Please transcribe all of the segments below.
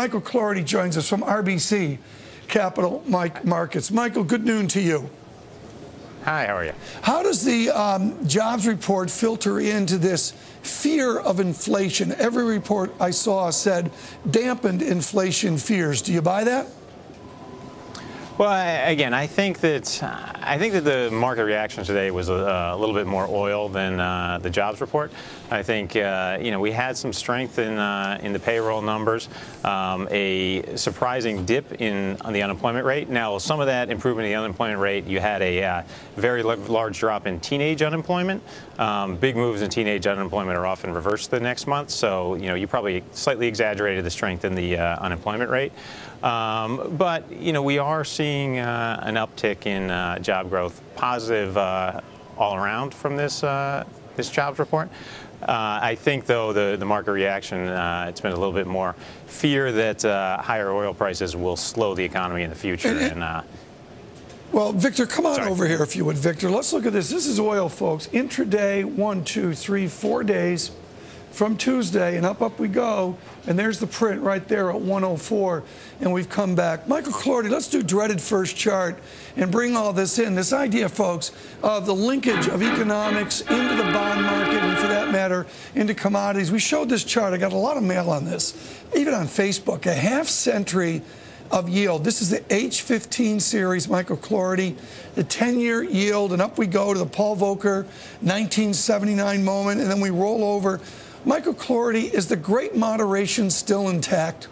Michael Cloherty joins us from RBC Capital Mike Markets. Michael, good noon to you. Hi, how are you? How does the um, jobs report filter into this fear of inflation? Every report I saw said dampened inflation fears. Do you buy that? Well, again, I think that I think that the market reaction today was a, a little bit more oil than uh, the jobs report. I think uh, you know we had some strength in uh, in the payroll numbers, um, a surprising dip in on the unemployment rate. Now, some of that improvement in the unemployment rate, you had a uh, very large drop in teenage unemployment. Um, big moves in teenage unemployment are often reversed the next month, so you know you probably slightly exaggerated the strength in the uh, unemployment rate. Um, but you know we are seeing uh, an uptick in uh, job growth, positive uh, all around from this uh, this jobs report. Uh, I think, though, the, the market reaction, uh, it's been a little bit more fear that higher oil prices will slow the economy in the future. And, and well, Victor, come on Sorry. over here if you would, Victor. Let's look at this. This is oil, folks. Intraday, one, two, three, four days from Tuesday, and up, up we go. And there's the print right there at 104, and we've come back. Michael Cloherty, let's do dreaded first chart and bring all this in. This idea, folks, of the linkage of economics into the bond market, and for that matter, into commodities. We showed this chart. I got a lot of mail on this, even on Facebook. A half century of yield. This is the H15 series, Michael Cloherty, the 10-year yield, and up we go to the Paul Volcker 1979 moment, and then we roll over Michael Cloherty, is the great moderation still intact?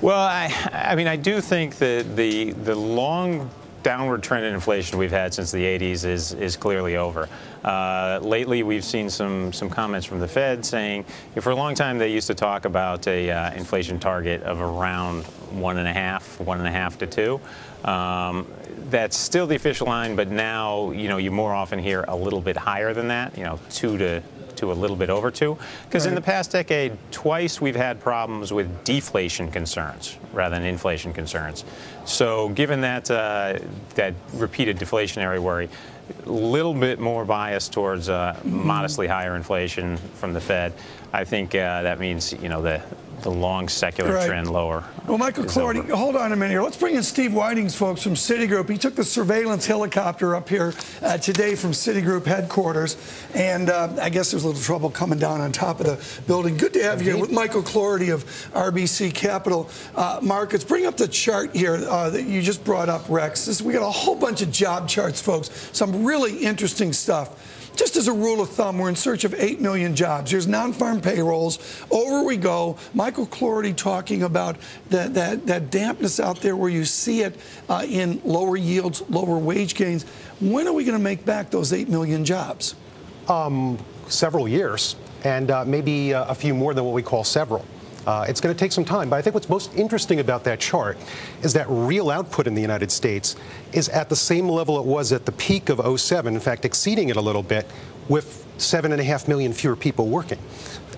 Well, I, I mean, I do think that the the long downward trend in inflation we've had since the 80s is is clearly over. Uh, lately, we've seen some some comments from the Fed saying, for a long time they used to talk about a uh, inflation target of around one and a half, one and a half to two. Um, that's still the official line, but now you know you more often hear a little bit higher than that. You know, two to to a little bit over two. Because right. in the past decade, twice we've had problems with deflation concerns rather than inflation concerns. So given that uh, that repeated deflationary worry, a little bit more bias towards uh, mm-hmm. modestly higher inflation from the Fed. I think uh, that means you know the the long secular right. trend lower. Well, Michael Cloherty, hold on a minute here. Let's bring in Steve Wieting's folks from Citigroup. He took the surveillance helicopter up here uh, today from Citigroup headquarters, and uh, I guess there's a little trouble coming down on top of the building. Good to have Indeed. you here with Michael Cloherty of RBC Capital uh, Markets. Bring up the chart here uh, that you just brought up, Rex. This, we got a whole bunch of job charts, folks. Some really interesting stuff. Just as a rule of thumb, we're in search of 8 million jobs. Here's non-farm payrolls. Over we go. Michael Cloherty talking about that, that, that dampness out there where you see it uh, in lower yields, lower wage gains. When are we going to make back those 8 million jobs? Um, several years, and uh, maybe uh, a few more than what we call several. Uh, it's going to take some time, but I think what's most interesting about that chart is that real output in the United States is at the same level it was at the peak of 07, in fact, exceeding it a little bit with seven and a half million fewer people working.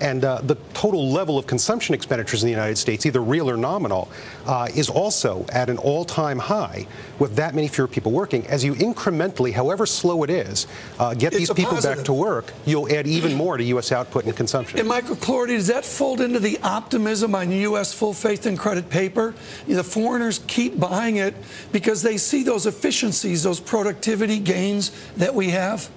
And uh, the total level of consumption expenditures in the United States, either real or nominal, uh, is also at an all time high with that many fewer people working. As you incrementally, however slow it is, uh, get it's these people positive. back to work, you'll add even more to U.S. output and consumption. And Michael Cloherty, does that fold into the optimism on U.S. full faith and credit paper? The foreigners keep buying it because they see those efficiencies, those productivity gains that we have?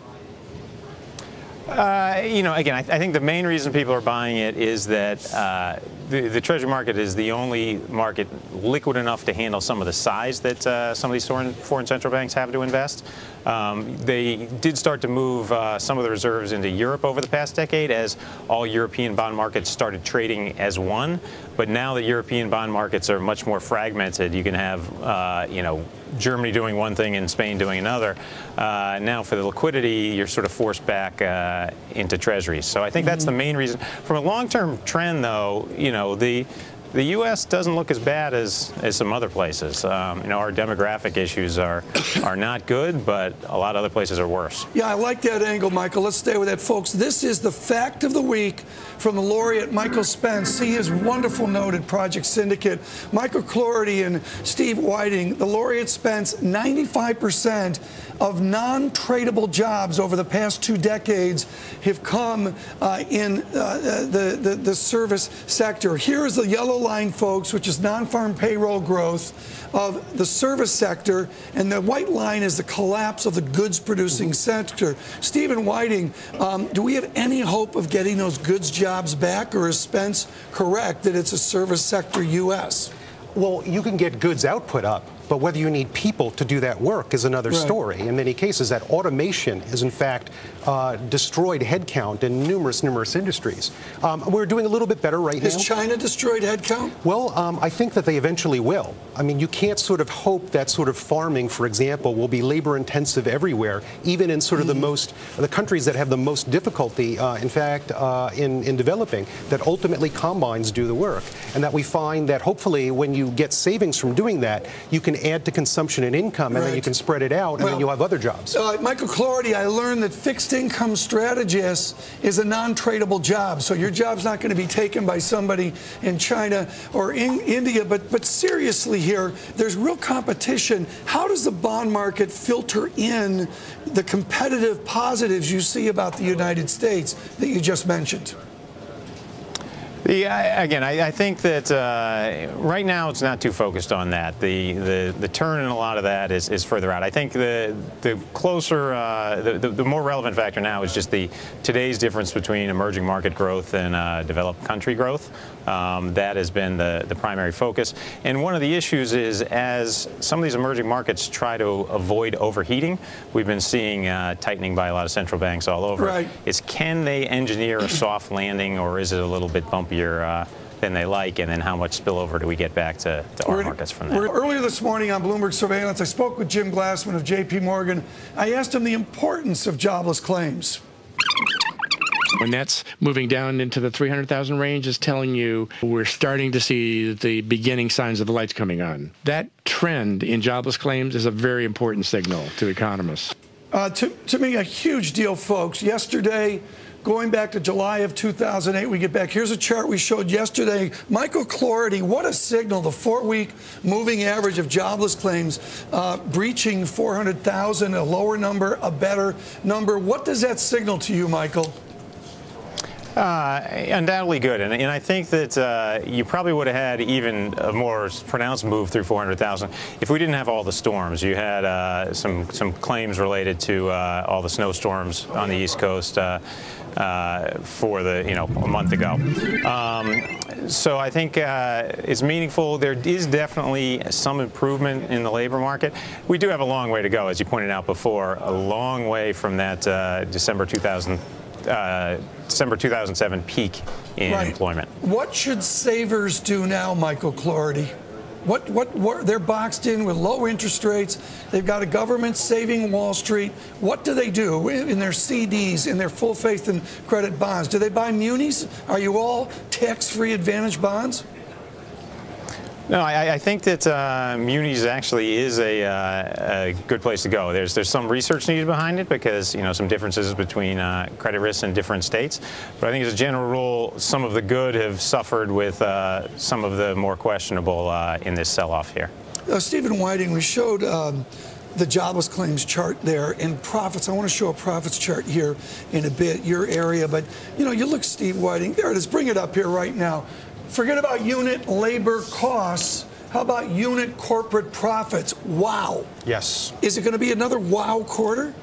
Uh, you know, again, I, th I, think the main reason people are buying it is that uh, the, the, treasury market is the only market liquid enough to handle some of the size that uh, some of these foreign, foreign, central banks have to invest. Um, they did start to move uh, some of the reserves into Europe over the past decade as all European bond markets started trading as one. But now the European bond markets are much more fragmented. You can have, uh, you know, Germany doing one thing and Spain doing another. Uh, now for the liquidity, you're sort of forced back uh, into treasuries. So I think that's the mm-hmm. main reason. From a long-term trend, though, you know, the the U.S. doesn't look as bad as, as some other places. Um, you know, our demographic issues are are not good, but a lot of other places are worse. Yeah, I like that angle, Michael. Let's stay with that, folks. This is the fact of the week from the laureate Michael Spence. See his wonderful note at Project Syndicate. Michael Cloherty and Steve Wieting, the laureate Spence, 95% of non-tradable jobs over the past two decades have come uh, in uh, the, the, the service sector. Here is the yellow line, folks, which is non-farm payroll growth of the service sector, and the white line is the collapse of the goods producing sector. Steven Wieting, um, do we have any hope of getting those goods jobs back, or is Spence correct that it's a service sector U.S.? Well, you can get goods output up but whether you need people to do that work is another right. story. In many cases, that automation has in fact uh, destroyed headcount in numerous, numerous industries. Um, we're doing a little bit better right has now. Has China destroyed headcount? Well, um, I think that they eventually will. I mean, you can't sort of hope that sort of farming, for example, will be labor intensive everywhere, even in sort of mm. the mm-hmm. most, the countries that have the most difficulty, uh, in fact, uh, in, in developing, that ultimately combines do the work. And that we find that hopefully when you get savings from doing that, you can add to consumption and income, and right. then you can spread it out, and well, then you'll have other jobs. Uh, Michael Cloherty, I learned that fixed income strategist is a non-tradable job, so your job's not going to be taken by somebody in China or in India. But but seriously, here there's real competition. How does the bond market filter in the competitive positives you see about the United States that you just mentioned? Yeah, again, I, I think that uh, right now it's not too focused on that. The, the the turn in a lot of that is, is further out. I think the the closer, uh, the, the, the, more relevant factor now is just the today's difference between emerging market growth and uh, developed country growth. Um, that has been the, the primary focus. And one of the issues is as some of these emerging markets try to avoid overheating, we've been seeing uh, tightening by a lot of central banks all over. Right. Is can they engineer a soft landing or is it a little bit bumpier? Uh, than they like, and then how much spillover do we get back to, to our markets from that? Earlier this morning on Bloomberg Surveillance, I spoke with Jim Glassman of JP Morgan. I asked him the importance of jobless claims. When that's moving down into the 300,000 range is telling you we're starting to see the beginning signs of the lights coming on. That trend in jobless claims is a very important signal to economists. Uh, to, to me, a huge deal, folks. Yesterday, going back to July of 2008, we get back. Here's a chart we showed yesterday. Michael Cloherty, what a signal. The four week moving average of jobless claims uh, breaching 400,000, a lower number, a better number. What does that signal to you, Michael? Uh, undoubtedly good, and, and, I think that uh, you probably would have had even a more pronounced move through 400,000 if we didn't have all the storms. You had uh, some some claims related to uh, all the snowstorms on the East Coast. Uh, uh, for the you know a month ago. Um, so I think uh, it's meaningful. There is definitely some improvement in the labor market. We do have a long way to go, as you pointed out before, a long way from that uh, December 2000 uh, December 2007 peak in right. employment. What should savers do now, Michael Cloherty? What, what, what, they're boxed in with low interest rates. They've got a government saving Wall Street. What do they do in their CDs, in their full faith and credit bonds? Do they buy munis? Are you all tax-free advantage bonds? No, I, I, think that uh, munis actually is a, uh, a, good place to go. There's there's some research needed behind it because you know some differences between uh, credit risks in different states. But I think as a general rule, some of the good have suffered with uh, some of the more questionable uh, in this sell-off here. Uh, Steven Wieting, we showed. Um, the jobless claims chart there and profits. I want to show a profits chart here in a bit, your area. But, you know, you look, Steve Wieting, there it is. Bring it up here right now. Forget about unit labor costs. How about unit corporate profits? Wow. Yes. Is it going to be another wow quarter?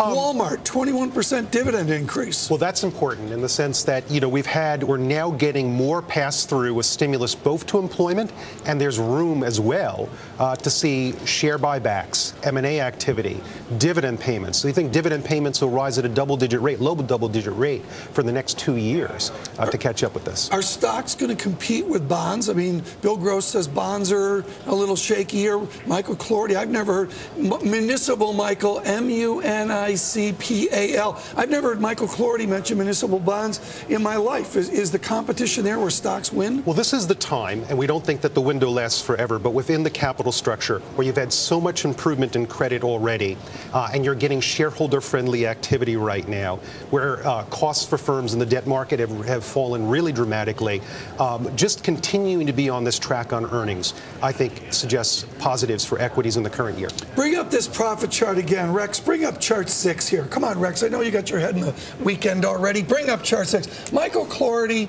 Um, Walmart, 21% dividend increase. Well, that's important in the sense that, you know, we've had, we're now getting more pass through with stimulus both to employment and there's room as well uh, to see share buybacks, M&A activity, dividend payments. So you think dividend payments will rise at a double digit rate, low double digit rate for the next two years. uh, to catch up with this. Are stocks going to compete with bonds? I mean, Bill Gross says bonds are a little shaky here. Michael Cloherty, I've never heard M- municipal Michael M U N I C P A L. I've never heard Michael Cloherty mention municipal bonds in my life. Is, is the competition there where stocks win? Well, this is the time, and we don't think that the window lasts forever, but within the capital structure, where you've had so much improvement in credit already, uh, and you're getting shareholder friendly activity right now, where uh, costs for firms in the debt market have, have fallen really dramatically, um, just continuing to be on this track on earnings, I think suggests positives for equities in the current year. Bring up this profit chart again, Rex. Bring up chart six here. Come on, Rex. I know you got your head in the weekend already. Bring up chart six. Michael Cloherty.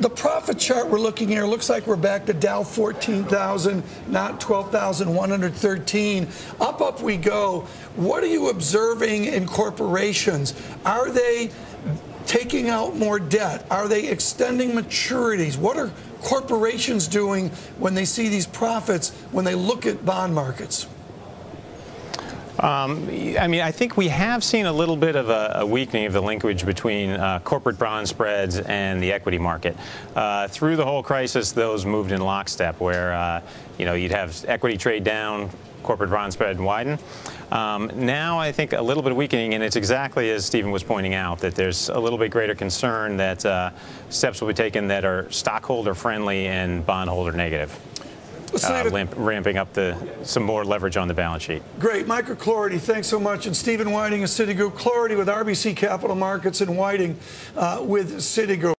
The profit chart we're looking here looks like we're back to Dow 14,000, not 12,113. Up, up we go. What are you observing in corporations? Are they taking out more debt? Are they extending maturities? What are corporations doing when they see these profits when they look at bond markets? Um, I mean, I think we have seen a little bit of a, a weakening of the linkage between uh, corporate bond spreads and the equity market. Uh, through the whole crisis, those moved in lockstep, where uh, you know you'd have equity trade down, corporate bond spread widen. Um, now I think a little bit of weakening, and it's exactly as Steven was pointing out that there's a little bit greater concern that uh, steps will be taken that are stockholder friendly and bondholder negative. Uh, lamp, ramping up the some more leverage on the balance sheet. Great, Michael Cloherty, thanks so much, and Steven Wieting of Citigroup. Cloherty with RBC Capital Markets and Wieting uh, with Citigroup.